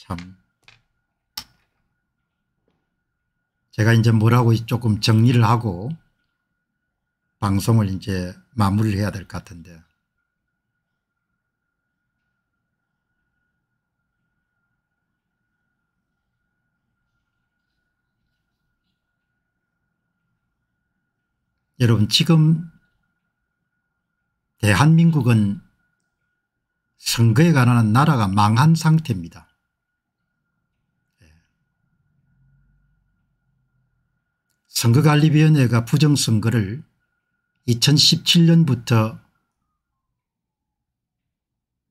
참 제가 이제 뭐라고 조금 정리를 하고 방송을 이제 마무리를 해야 될 것 같은데 여러분 지금 대한민국은 선거에 관한 나라가 망한 상태입니다. 예. 선거관리위원회가 부정선거를 2017년부터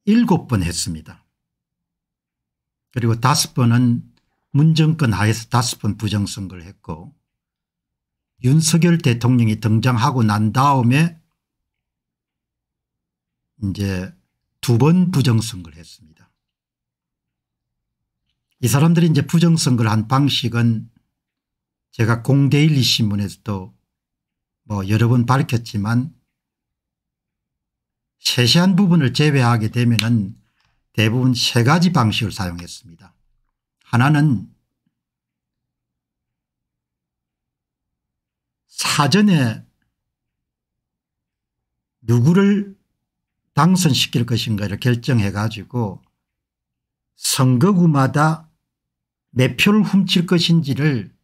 7번 했습니다. 그리고 5번은 문정권 하에서 5번 부정선거를 했고 윤석열 대통령이 등장하고 난 다음에 이제 두 번 부정선거를 했습니다. 이 사람들이 이제 부정선거를 한 방식은 제가 공데일리 신문에서도 뭐 여러 번 밝혔지만 세세한 부분을 제외하게 되면은 대부분 세 가지 방식을 사용했습니다. 하나는 사전에 누구를 당선시킬 것인가를 결정해 가지고 선거구마다 몇 표를 훔칠 것인지를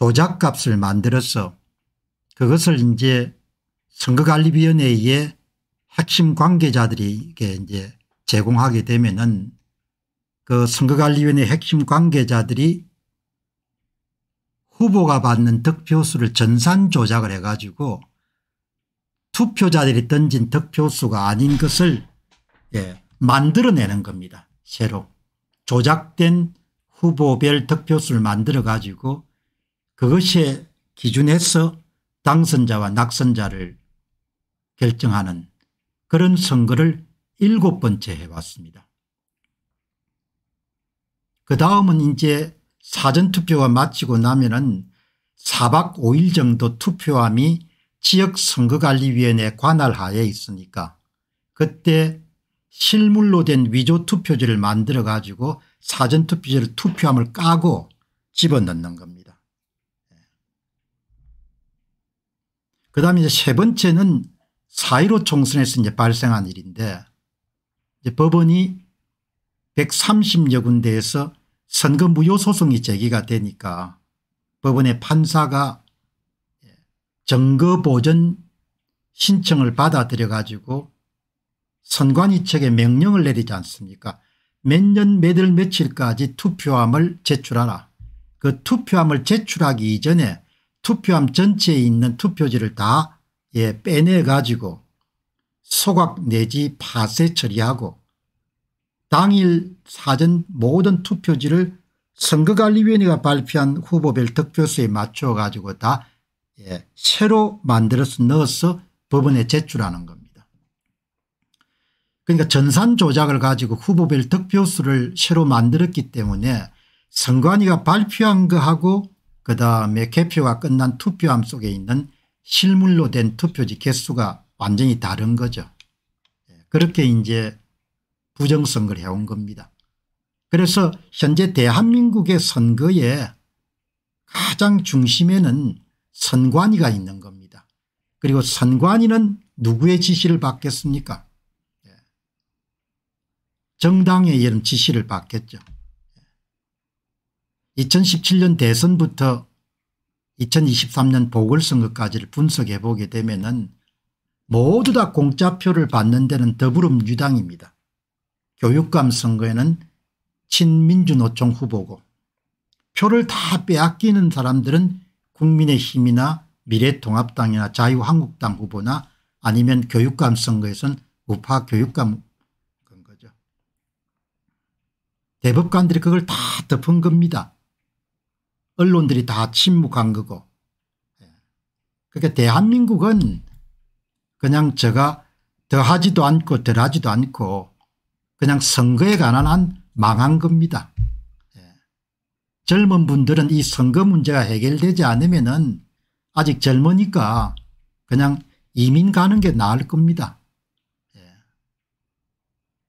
조작값을 만들어서 그것을 이제 선거관리위원회의 핵심 관계자들이 이제 제공하게 되면은 그 선거관리위원회 핵심 관계자들이 후보가 받는 득표수를 전산 조작을 해가지고 투표자들이 던진 득표수가 아닌 것을 예, 만들어내는 겁니다. 새로 조작된 후보별 득표수를 만들어 가지고 그것에 기준해서 당선자와 낙선자를 결정하는 그런 선거를 일곱 번째 해왔습니다. 그 다음은 이제 사전투표가 마치고 나면은 4박 5일 정도 투표함이 지역선거관리위원회 관할하에 있으니까 그때 실물로 된 위조 투표지를 만들어 가지고 사전투표지를 투표함을 까고 집어넣는 겁니다. 그 다음에 이제 세 번째는 4.15 총선에서 이제 발생한 일인데 이제 법원이 130여 군데에서 선거 무효 소송이 제기가 되니까 법원의 판사가 증거 보전 신청을 받아들여 가지고 선관위 측에 명령을 내리지 않습니까 몇 년 몇 월 며칠까지 투표함을 제출하라. 그 투표함을 제출하기 이전에 투표함 전체에 있는 투표지를 다 예, 빼내 가지고 소각 내지 파쇄 처리하고 당일 사전 모든 투표지를 선거관리위원회가 발표한 후보별 득표수에 맞춰 가지고 다 예, 새로 만들어서 넣어서 법원에 제출하는 겁니다. 그러니까 전산 조작을 가지고 후보별 득표수를 새로 만들었기 때문에 선관위가 발표한 거하고 그 다음에 개표가 끝난 투표함 속에 있는 실물로 된 투표지 개수가 완전히 다른 거죠. 예, 그렇게 이제 부정선거를 해온 겁니다. 그래서 현재 대한민국의 선거에 가장 중심에는 선관위가 있는 겁니다. 그리고 선관위는 누구의 지시를 받겠습니까 예. 정당의 이런 지시를 받겠죠. 2017년 대선부터 2023년 보궐선거까지를 분석해 보게 되면 모두 다 공짜표를 받는 데는 더불어민주당입니다. 교육감 선거에는 친민주노총 후보고 표를 다 빼앗기는 사람들은 국민의힘이나 미래통합당이나 자유한국당 후보나 아니면 교육감 선거에선 우파 교육감 그런 거죠. 대법관들이 그걸 다 덮은 겁니다. 언론들이 다 침묵한 거고. 예. 그러니까 대한민국은 그냥 제가 더하지도 않고 덜하지도 않고 그냥 선거에 관한 한 망한 겁니다. 예. 젊은 분들은 이 선거 문제가 해결되지 않으면 아직 젊으니까 그냥 이민 가는 게 나을 겁니다. 예.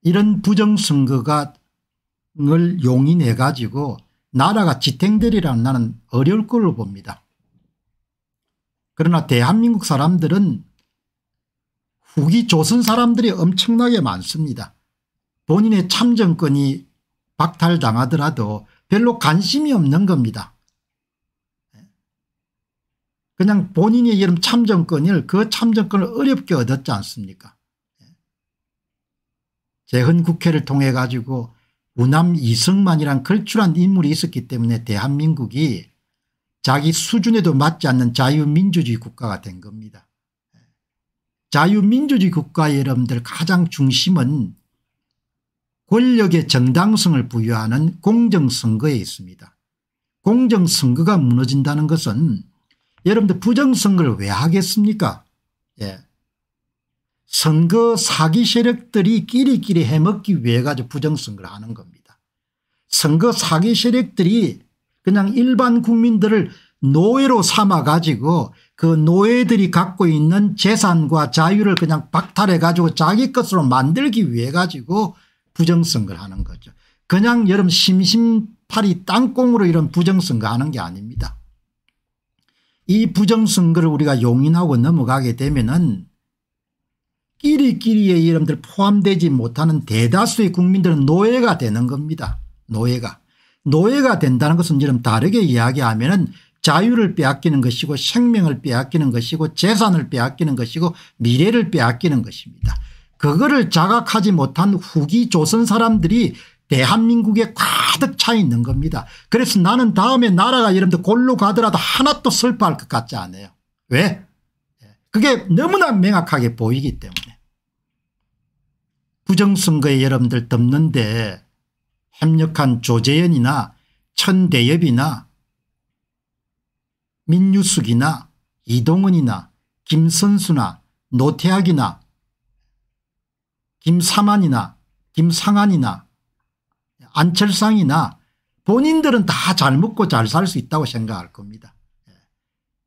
이런 부정선거가 용인해 가지고 나라가 지탱되리라는 나는 어려울 걸로 봅니다. 그러나 대한민국 사람들은 후기 조선 사람들이 엄청나게 많습니다. 본인의 참정권이 박탈당하더라도 별로 관심이 없는 겁니다. 그냥 본인이 이런 참정권을 그 참정권을 어렵게 얻었지 않습니까 재헌 국회를 통해 가지고 우남 이승만이란 걸출한 인물이 있었기 때문에 대한민국이 자기 수준에도 맞지 않는 자유민주주의 국가가 된 겁니다. 자유민주주의 국가의 여러분들 가장 중심은 권력의 정당성을 부여하는 공정선거에 있습니다. 공정선거가 무너진다는 것은 여러분들 부정선거를 왜 하겠습니까 예. 선거 사기 세력들이 끼리끼리 해먹기 위해 가지고 부정선거를 하는 겁니다. 선거 사기 세력들이 그냥 일반 국민들을 노예로 삼아 가지고 그 노예들이 갖고 있는 재산과 자유를 그냥 박탈해 가지고 자기 것으로 만들기 위해 가지고 부정선거를 하는 거죠. 그냥 여러분 심심팔이 땅콩으로 이런 부정선거 하는 게 아닙니다. 이 부정선거를 우리가 용인하고 넘어가게 되면은 끼리끼리의 이름들 포함되지 못하는 대다수의 국민들은 노예가 되는 겁니다. 노예가. 노예가 된다는 것은 좀 다르게 이야기하면 은 자유를 빼앗기는 것이고 생명을 빼앗기는 것이고 재산을 빼앗기는 것이고 미래를 빼앗기는 것입니다. 그거를 자각하지 못한 후기 조선 사람들이 대한민국에 가득 차 있는 겁니다. 그래서 나는 다음에 나라가 여러분들 골로 가더라도 하나도 슬퍼할 것 같지 않아요. 왜? 그게 너무나 명확하게 보이기 때문에. 부정선거에 여러분들 덮는데 협력한 조재현이나 천대엽이나 민유숙이나 이동은이나 김선수나 노태학이나 김사만이나 김상한이나 안철상이나 본인들은 다 잘 먹고 잘 살 수 있다고 생각할 겁니다.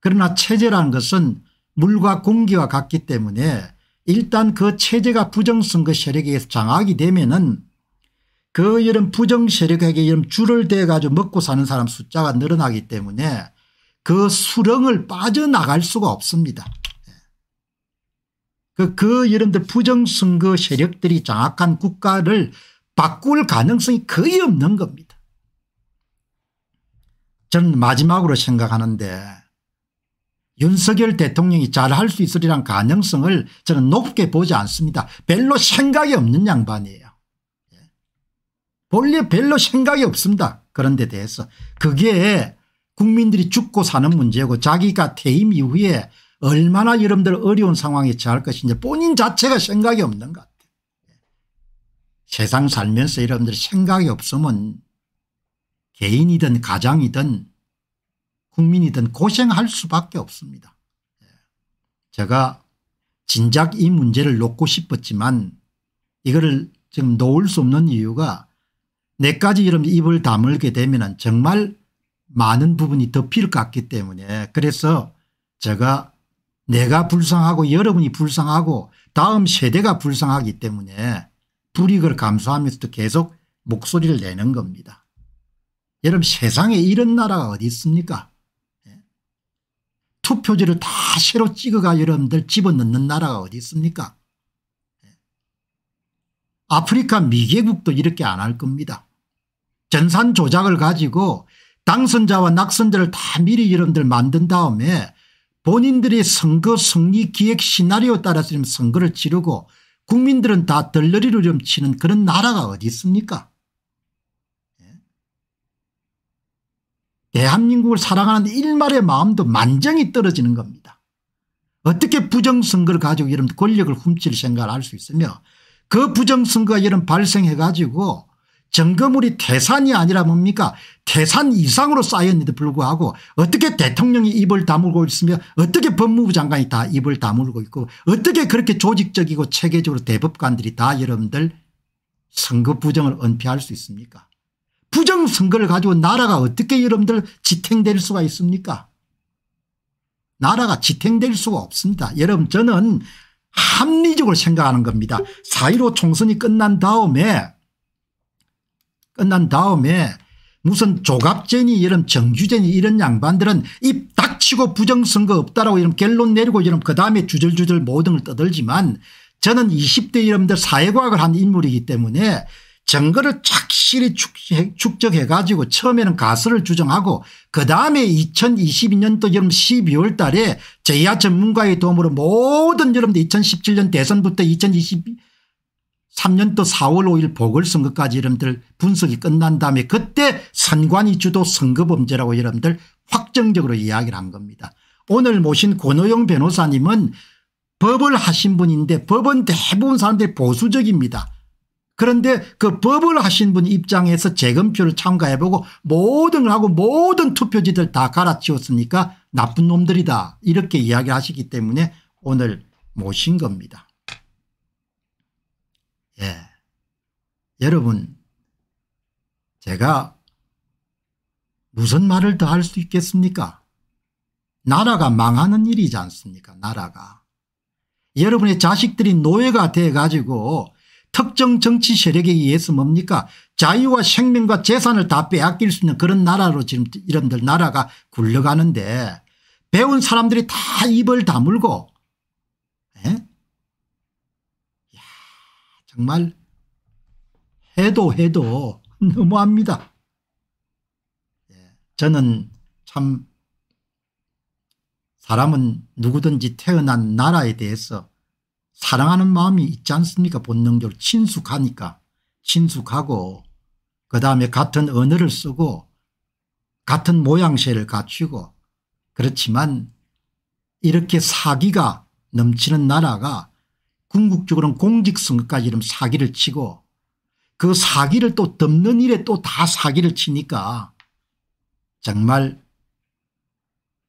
그러나 체제라는 것은 물과 공기와 같기 때문에 일단 그 체제가 부정선거 세력에 의해서 장악이 되면은 그 이런 부정 세력에게 이런 줄을 대 가지고 먹고 사는 사람 숫자가 늘어나기 때문에 그 수렁을 빠져나갈 수가 없습니다. 그, 그 여러분들 부정선거 세력들이 장악한 국가를 바꿀 가능성이 거의 없는 겁니다. 저는 마지막으로 생각하는데 윤석열 대통령이 잘할 수 있으리란 가능성을 저는 높게 보지 않습니다. 별로 생각이 없는 양반이에요. 본래 별로 생각이 없습니다. 그런 데 대해서. 그게 국민들이 죽고 사는 문제고 자기가 퇴임 이후에 얼마나 여러분들 어려운 상황에 처할 것인지 본인 자체가 생각이 없는 것 같아요. 세상 살면서 여러분들 생각이 없으면 개인이든 가장이든 국민이든 고생할 수밖에 없습니다. 예. 제가 진작 이 문제를 놓고 싶었지만 이거를 지금 놓을 수 없는 이유가 내까지 이런 입을 다물게 되면 정말 많은 부분이 덮일 것 같기 때문에 그래서 제가 내가 불쌍하고 여러분이 불쌍하고 다음 세대가 불쌍하기 때문에 불이익을 감수하면서도 계속 목소리를 내는 겁니다. 여러분 세상에 이런 나라가 어디 있습니까 투표지를 다 새로 찍어가 여러분들 집어넣는 나라가 어디 있습니까 아프리카 미개국도 이렇게 안 할 겁니다. 전산 조작을 가지고 당선자와 낙선자를 다 미리 여러분들 만든 다음에 본인들의 선거 승리 기획 시나리오 따라서 선거를 치르고 국민들은 다 덜러리로 좀 치는 그런 나라가 어디 있습니까 대한민국을 사랑하는 일말의 마음도 만정이 떨어지는 겁니다. 어떻게 부정선거를 가지고 이런 권력을 훔칠 생각을 할 수 있으며 그 부정선거가 이런 발생해 가지고 점거물이 태산이 아니라 뭡니까 태산 이상으로 쌓였는데 불구하고 어떻게 대통령이 입을 다물고 있으며 어떻게 법무부 장관이 다 입을 다물고 있고 어떻게 그렇게 조직적이고 체계적으로 대법관들이 다 여러분들 선거 부정을 은폐할 수 있습니까 부정선거를 가지고 나라가 어떻게 여러분들 지탱될 수가 있습니까 나라가 지탱될 수가 없습니다. 여러분 저는 합리적으로 생각하는 겁니다. 4.15 총선이 끝난 다음에 끝난 다음에 무슨 조갑제니 이런 정주제니 이런 양반들은 입 닥치고 부정선거 없다라고 이런 결론 내리고 이런 그다음에 주절주절 모든 걸 떠들지만 저는 20대 여러분들 사회과학을 한 인물이기 때문에 증거를 착실히 축적해 가지고 처음에는 가설을 주장하고 그다음에 2022년도 여름 12월 달에 제야 전문가의 도움으로 모든 여러분들 2017년 대선부터 2022 3년도 4월 5일 보궐선거까지 여러분들 분석이 끝난 다음에 그때 선관위 주도 선거범죄라고 여러분들 확정적으로 이야기를 한 겁니다. 오늘 모신 권호영 변호사님은 법을 하신 분인데 법은 대부분 사람들이 보수적입니다. 그런데 그 법을 하신 분 입장에서 재검표를 참가해보고 모든 걸 하고 모든 투표지들 다 갈아치웠으니까 나쁜 놈들이다 이렇게 이야기하시기 때문에 오늘 모신 겁니다. 예. 여러분 제가 무슨 말을 더 할 수 있겠습니까 나라가 망하는 일이지 않습니까 나라가 여러분의 자식들이 노예가 돼 가지고 특정 정치 세력에 의해서 뭡니까 자유와 생명과 재산을 다 빼앗길 수 있는 그런 나라로 지금 이런들 나라가 굴러가는데 배운 사람들이 다 입을 다물고 에? 정말 해도 해도 너무합니다. 예, 저는 참 사람은 누구든지 태어난 나라에 대해서 사랑하는 마음이 있지 않습니까? 본능적으로 친숙하니까. 친숙하고 그다음에 같은 언어를 쓰고 같은 모양새를 갖추고. 그렇지만 이렇게 사기가 넘치는 나라가 궁극적으로는 공직선거까지 이런 사기를 치고 그 사기를 또 덮는 일에 또 다 사기를 치니까 정말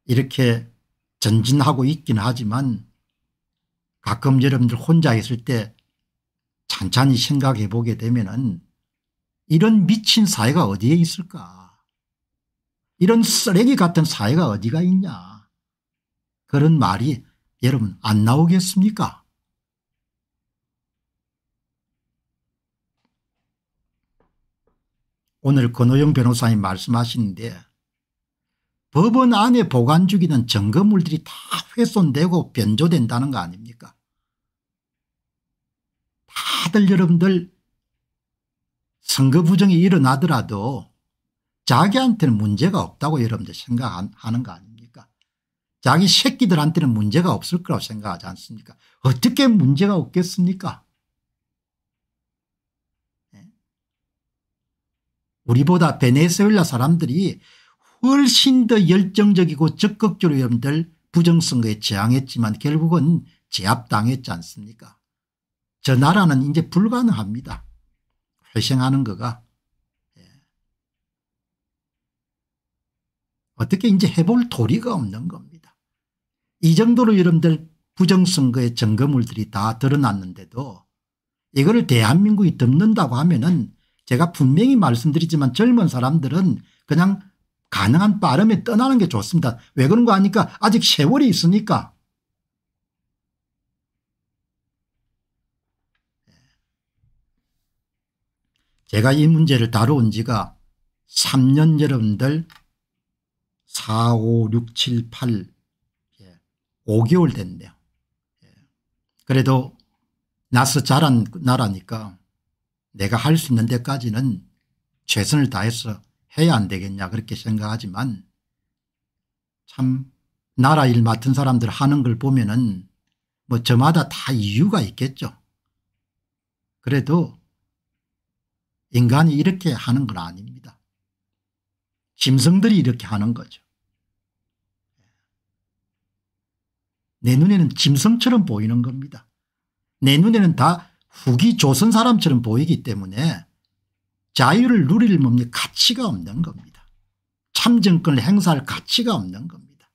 이렇게 전진하고 있긴 하지만 가끔 여러분들 혼자 있을 때 찬찬히 생각해 보게 되면 이런 미친 사회가 어디에 있을까? 이런 쓰레기 같은 사회가 어디가 있냐? 그런 말이 여러분 안 나오겠습니까? 오늘 권호영 변호사님 말씀하시는데 법원 안에 보관 중이던 증거물들이 다 훼손되고 변조된다는 거 아닙니까? 다들 여러분들 선거 부정이 일어나더라도 자기한테는 문제가 없다고 여러분들 생각하는 거 아닙니까? 자기 새끼들한테는 문제가 없을 거라고 생각하지 않습니까? 어떻게 문제가 없겠습니까? 우리보다 베네수엘라 사람들이 훨씬 더 열정적이고 적극적으로 여러분들 부정선거에 저항했지만 결국은 제압당했지 않습니까? 저 나라는 이제 불가능합니다. 회생하는 거가. 예. 어떻게 이제 해볼 도리가 없는 겁니다. 이 정도로 여러분들 부정선거의 증거물들이 다 드러났는데도 이거를 대한민국이 덮는다고 하면은 제가 분명히 말씀드리지만 젊은 사람들은 그냥 가능한 빠름에 떠나는 게 좋습니다. 왜 그런 거 아니까 아직 세월이 있으니까. 제가 이 문제를 다루온 지가 3년 여러분들 4, 5, 6, 7, 8 5개월 됐네요. 예. 그래도 나서 자란 나라니까 내가 할 수 있는 데까지는 최선을 다해서 해야 안 되겠냐 그렇게 생각하지만 참 나라 일 맡은 사람들 하는 걸 보면 은 뭐 저마다 다 이유가 있겠죠. 그래도 인간이 이렇게 하는 건 아닙니다. 짐승들이 이렇게 하는 거죠. 내 눈에는 짐승처럼 보이는 겁니다. 내 눈에는 다 후기 조선 사람처럼 보이기 때문에 자유를 누릴 뭡니까 가치가 없는 겁니다. 참정권을 행사할 가치가 없는 겁니다.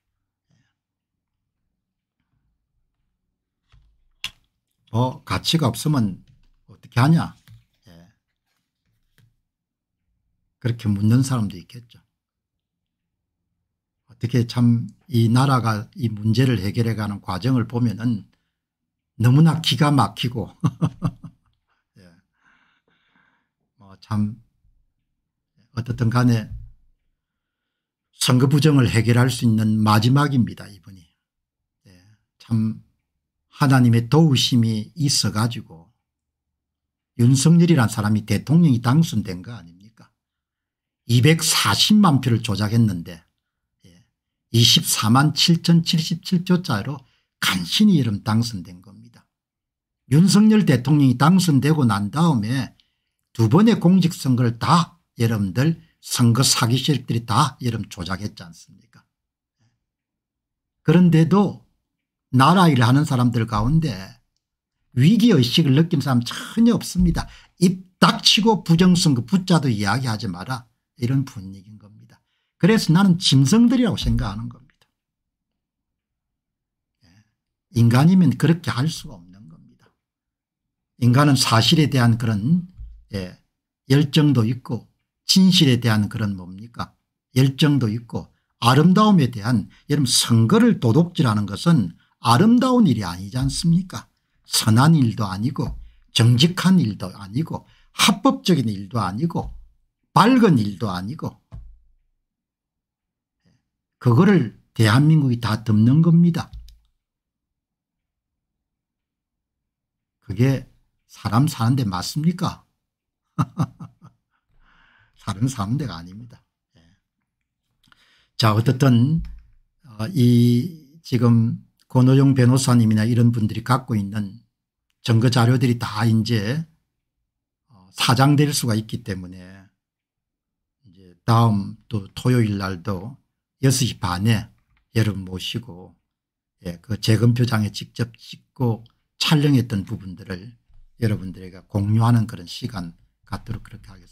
뭐 가치가 없으면 어떻게 하냐 예. 그렇게 묻는 사람도 있겠죠. 어떻게 참 이 나라가 이 문제를 해결해 가는 과정을 보면 은 너무나 기가 막히고 참 어떻든 간에 선거 부정을 해결할 수 있는 마지막입니다. 이번이. 예, 참 하나님의 도우심이 있어 가지고 윤석열이란 사람이 대통령이 당선된 거 아닙니까 240만 표를 조작했는데 24만 7077표 차로 간신히 이름 당선된 겁니다. 윤석열 대통령이 당선되고 난 다음에 두 번의 공직선거를 다 여러분들 선거 사기 세력들이 다 여러분 조작했지 않습니까 그런데도 나라 일을 하는 사람들 가운데 위기의식을 느낀 사람 전혀 없습니다. 입 닥치고 부정선거 붙자도 이야기하지 마라 이런 분위기인 겁니다. 그래서 나는 짐승들이라고 생각하는 겁니다. 예. 인간이면 그렇게 할 수가 없는 겁니다. 인간은 사실에 대한 그런 예, 열정도 있고 진실에 대한 그런 뭡니까? 열정도 있고 아름다움에 대한 여러분 선거를 도둑질하는 것은 아름다운 일이 아니지 않습니까? 선한 일도 아니고 정직한 일도 아니고 합법적인 일도 아니고 밝은 일도 아니고 그거를 대한민국이 다 덮는 겁니다. 그게 사람 사는 데 맞습니까 사람 사는 데가 아닙니다. 예. 자 어떻든 어, 이 지금 권호영 변호사님이나 이런 분들이 갖고 있는 증거 자료들이 다 이제 어, 사장될 수가 있기 때문에 이제 다음 또 토요일 날도 6시 반에 여러분 모시고 예, 그 재검표장에 직접 찍고 촬영했던 부분들을 여러분들에게 공유하는 그런 시간 갖도록 그렇게 하겠습니다.